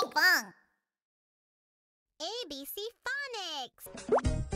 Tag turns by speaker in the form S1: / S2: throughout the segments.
S1: Bing bong. ABC Phonics.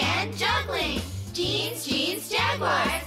S2: And
S1: juggling. Jeans, jeans, jaguars,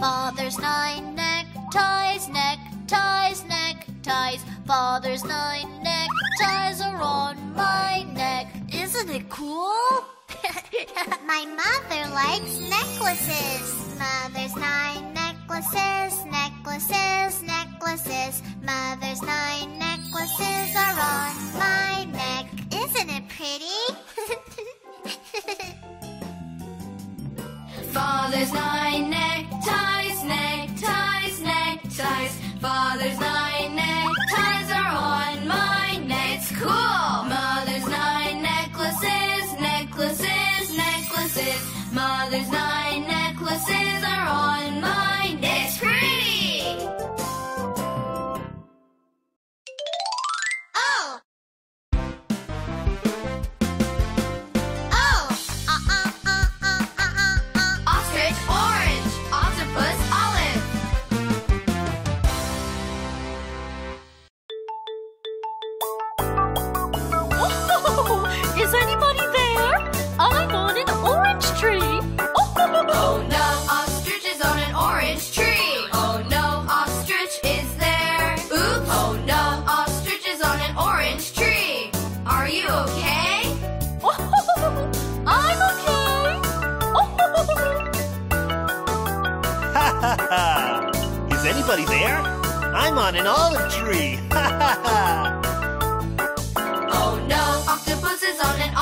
S1: Father's nine neckties, neckties, neckties. Father's nine neckties are on my neck. Isn't it cool? my mother likes necklaces. Mother's nine necklaces, necklaces, necklaces. Mother's nine necklaces are on my neck. Isn't it pretty?
S2: Father's nine necklaces ties.
S3: Father's night. nobody there. I'm on an
S4: olive tree.
S2: oh no, octopus is on an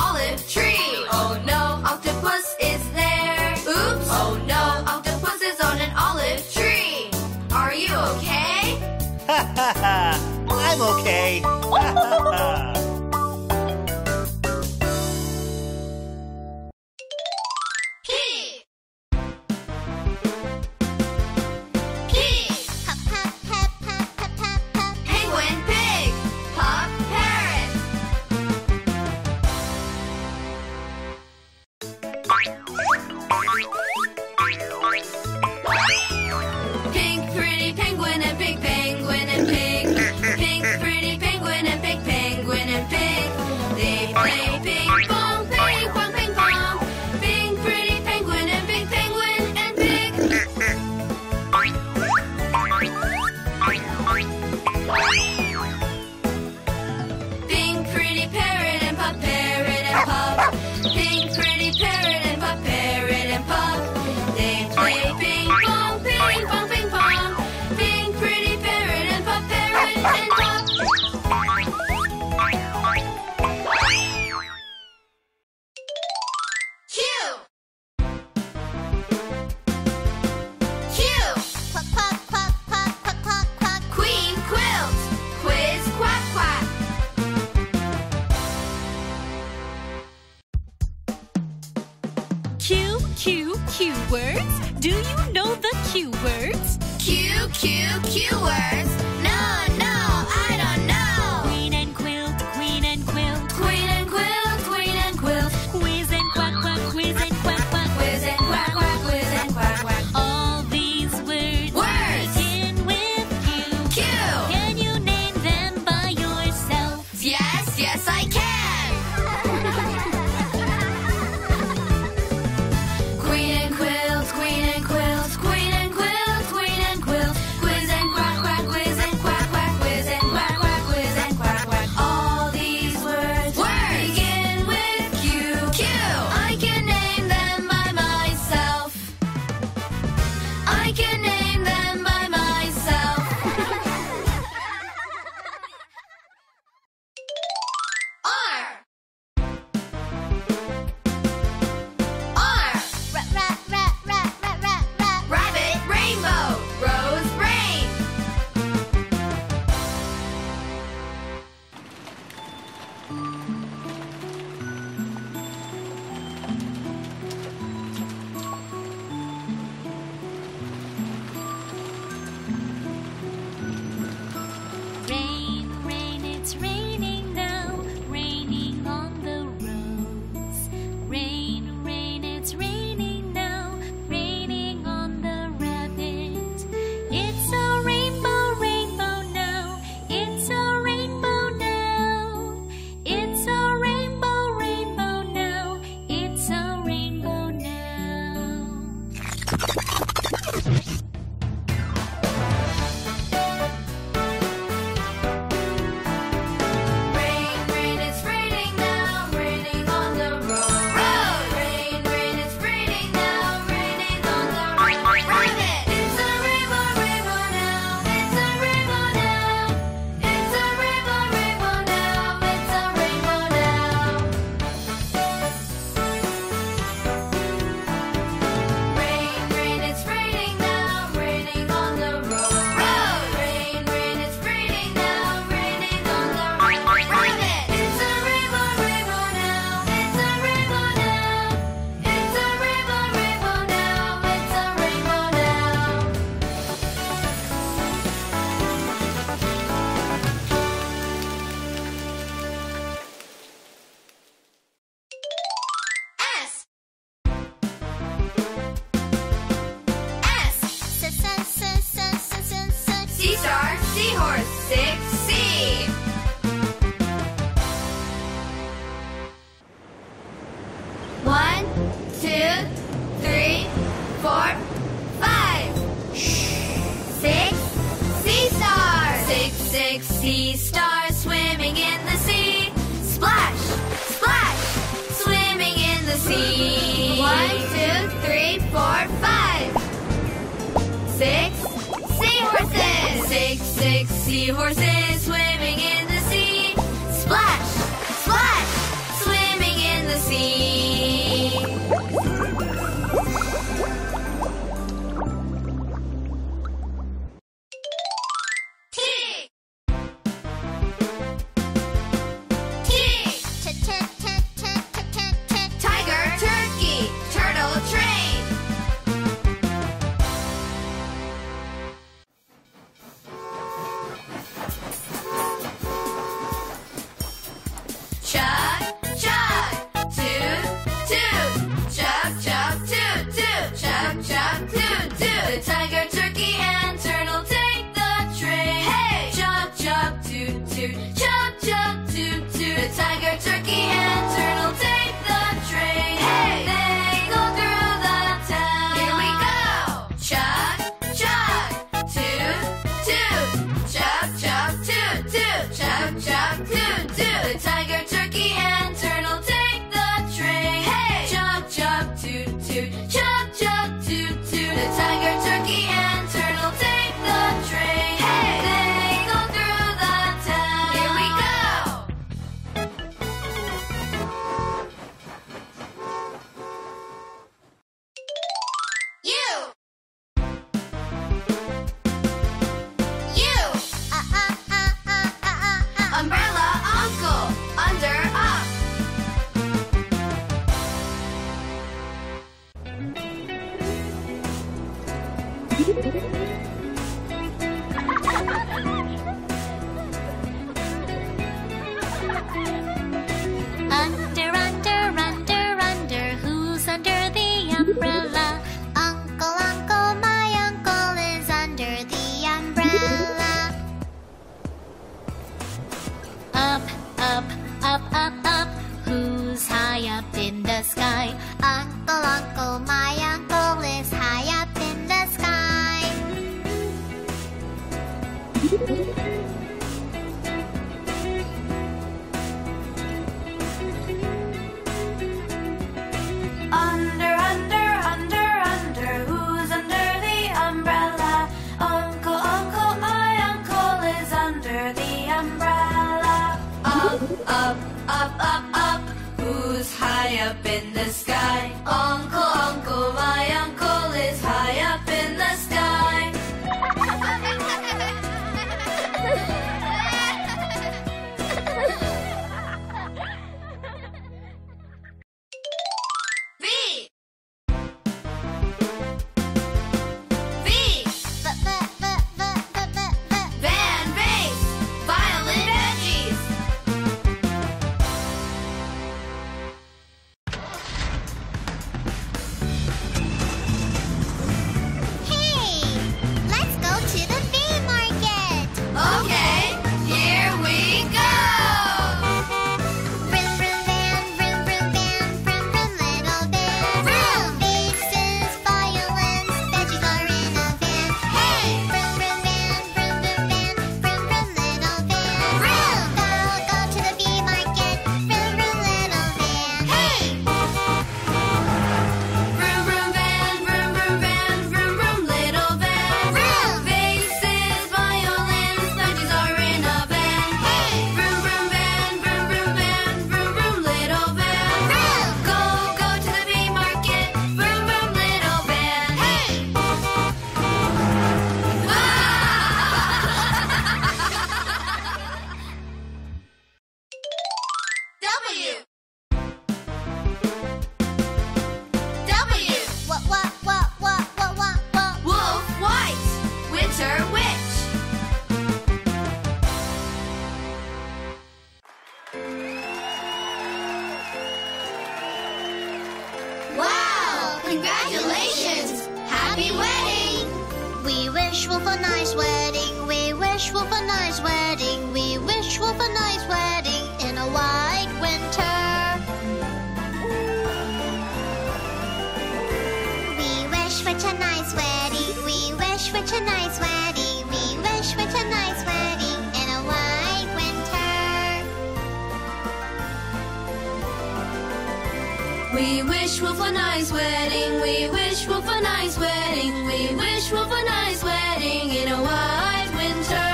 S2: We wish Wolf a nice wedding, we wish Wolf a nice wedding, we wish Wolf a nice wedding in a white winter.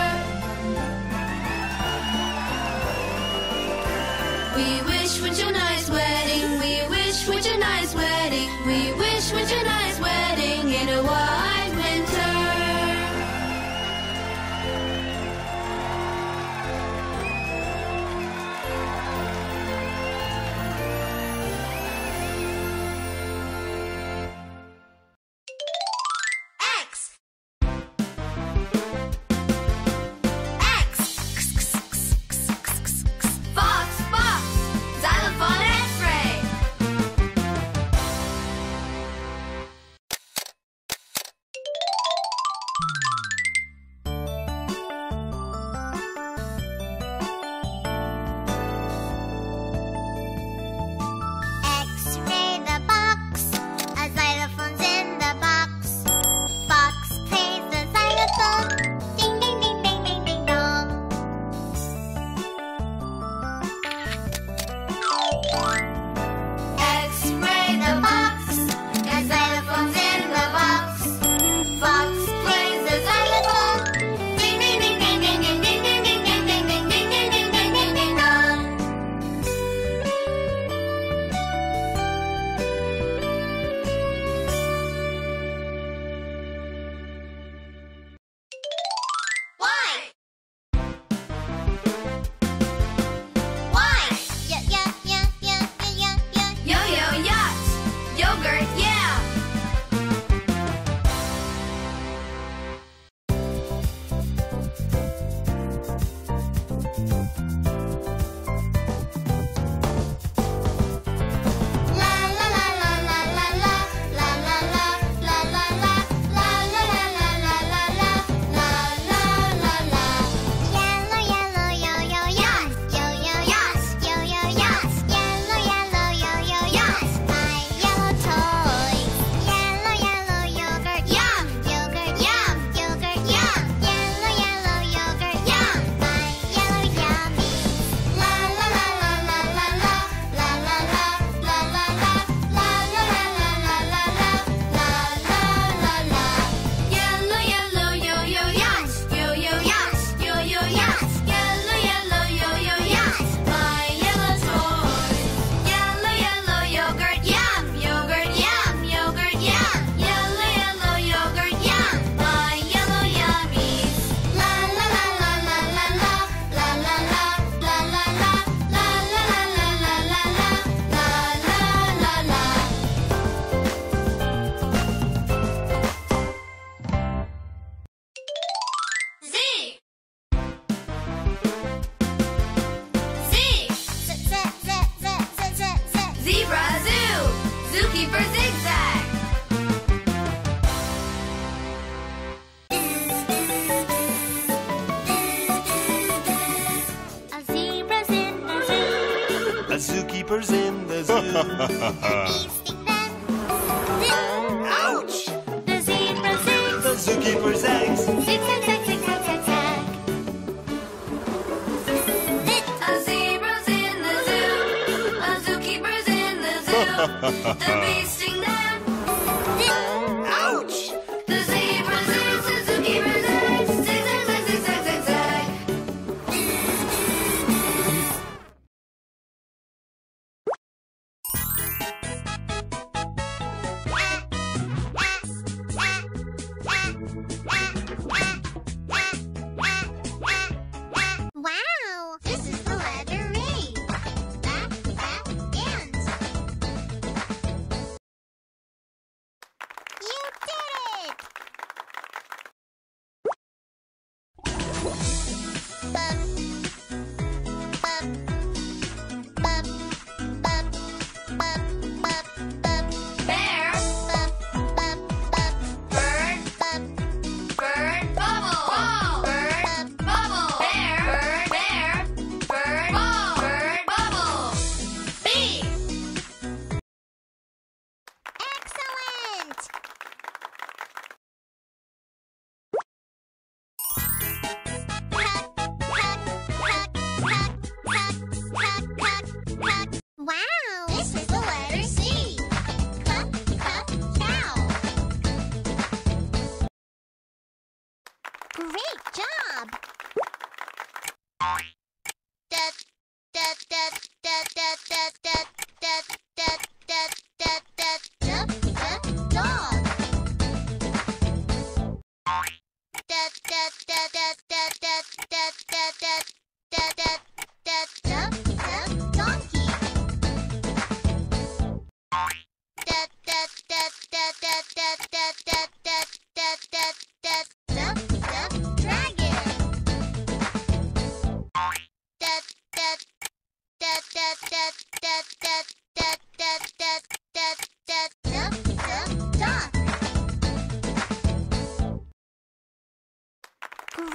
S2: We wish Winter nice wedding, we wish Winter
S1: nice wedding, we wish Winter nice wedding in a white.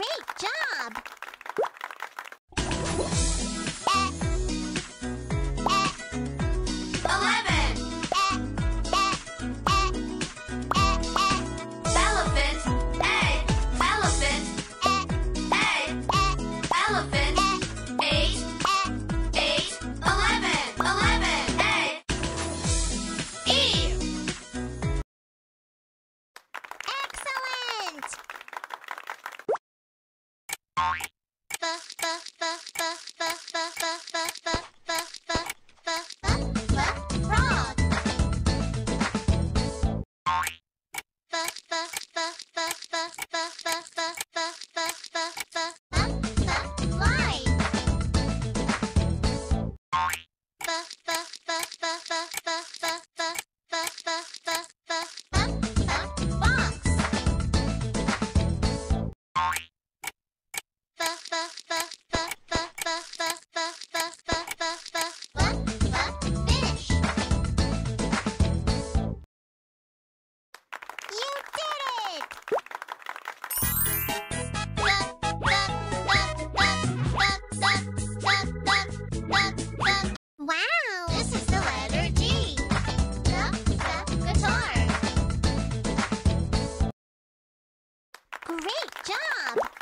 S1: Great job! Great job!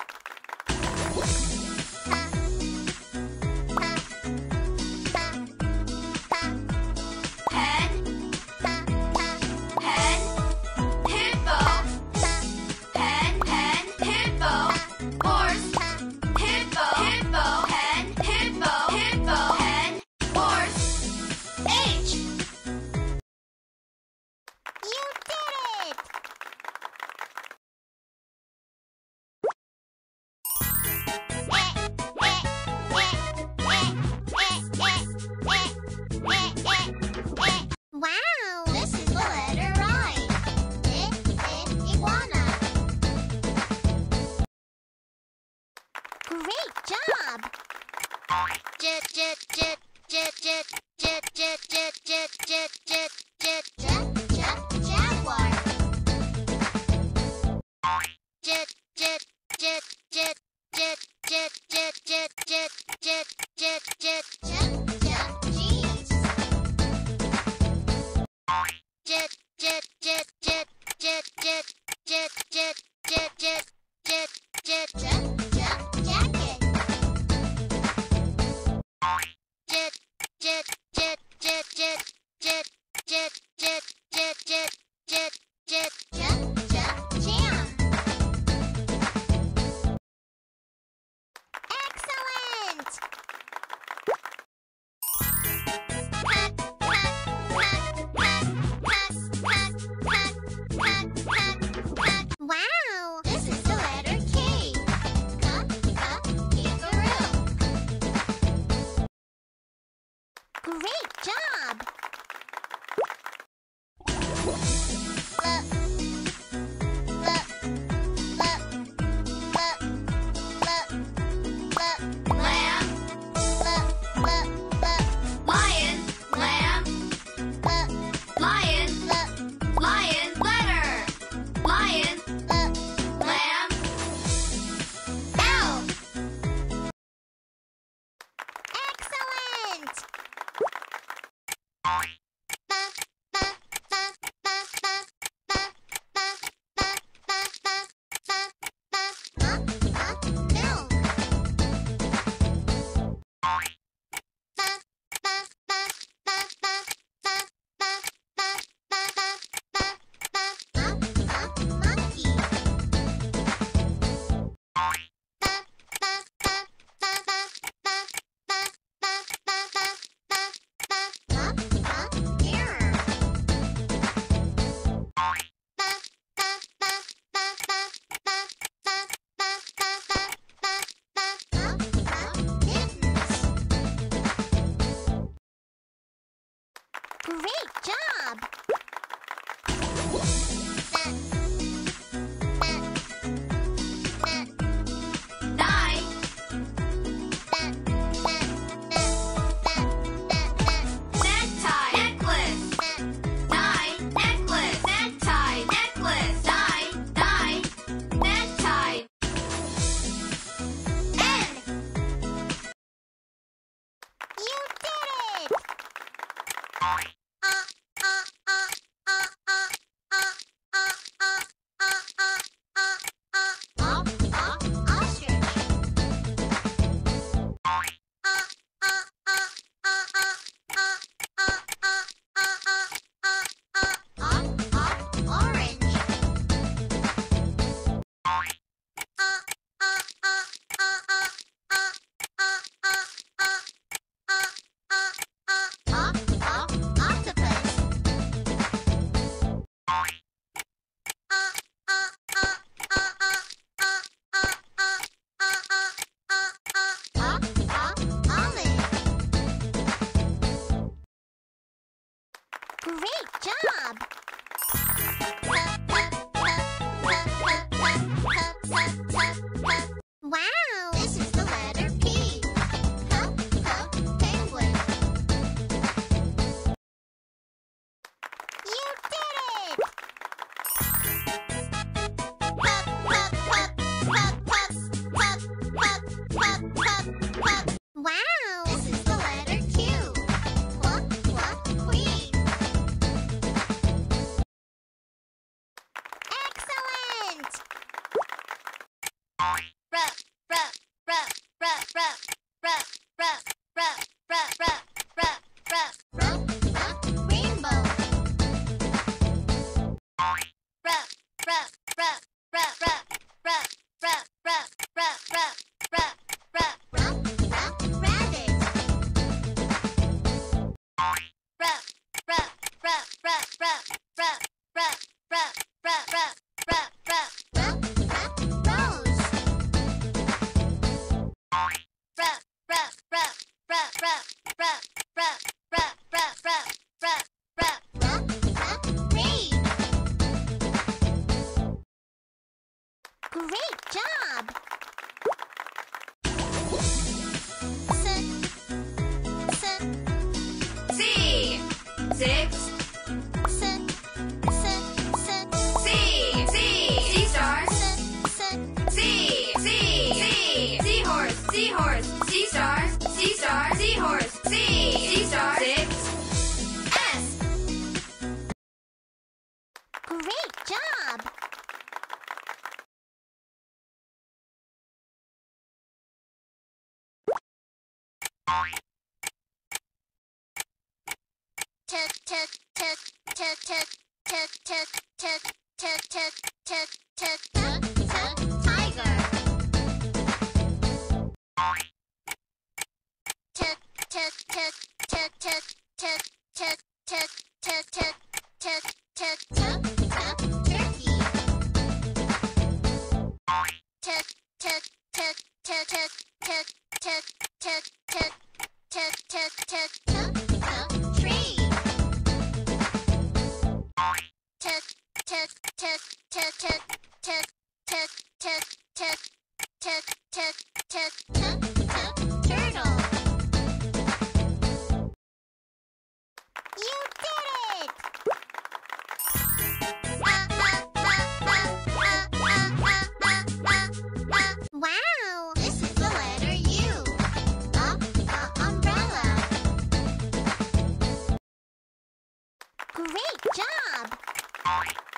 S1: Jet, jet, jet, jet, jet, Great job! Great job!